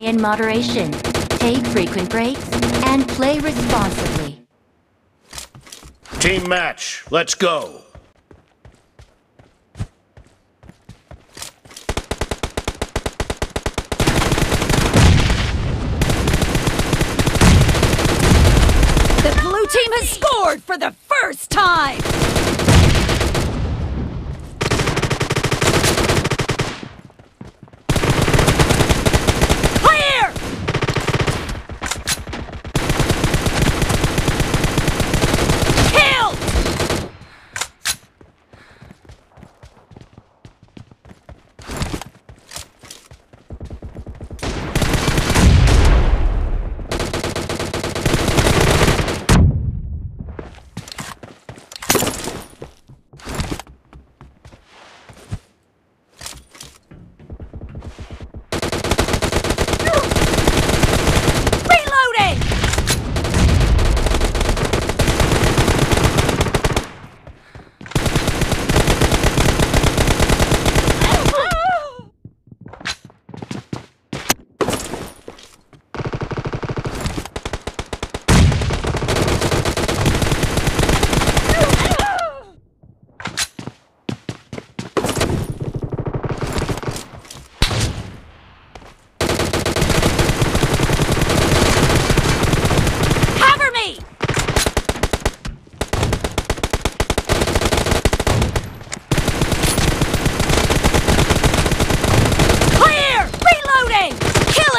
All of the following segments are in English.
in moderation. Take frequent breaks and play responsibly. Team match, let's go. The blue team has scored for the first time!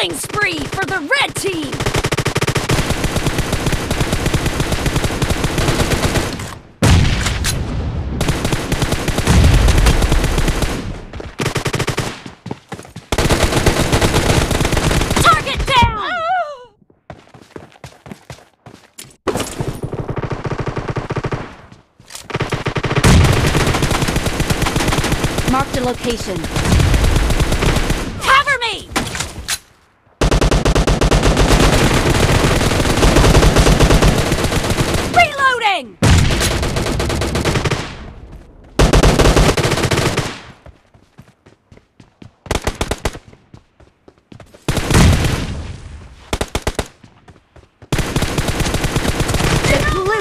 Killing spree for the red team! Marked a location. Cover me! Reloading! The blue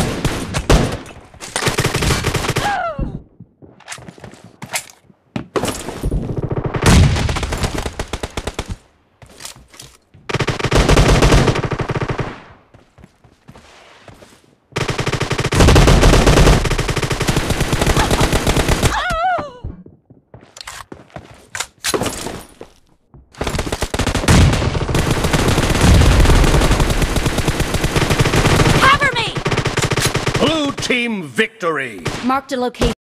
Team victory! Marked a location.